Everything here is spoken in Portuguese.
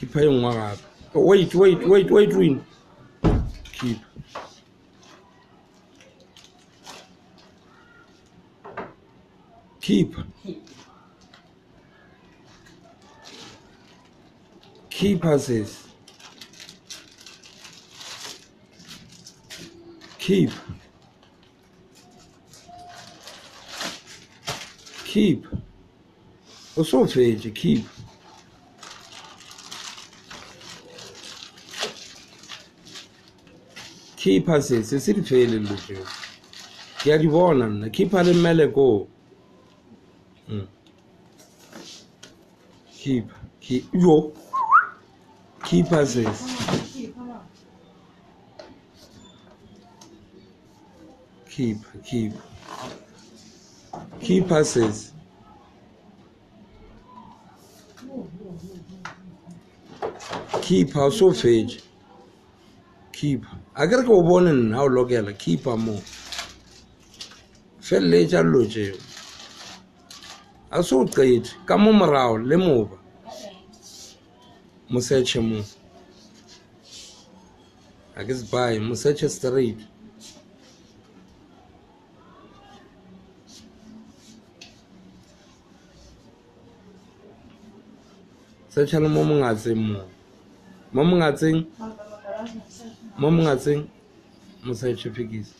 Keeper yin waka. Oh, wait, wait, wait, wait, win. Keep. Keep. Key passes. Keep. Keep. Eu sou verde, keep. khipha sesi siliveli ludliwe ngiyalibona mna khipha limele ko mm. khipha yo. Khipha sesi khipha khipha khipha sesi khipha usofeje a ke re ke o bone nna o lokela keeper mo. Feleletša dilo tšeo a se o qete ka mo morago le moba. A ke se bae mosetšhe straight. Setšha le mo mongatseng mo. Mo mongatseng mo mongatseng mosetšhe phekisi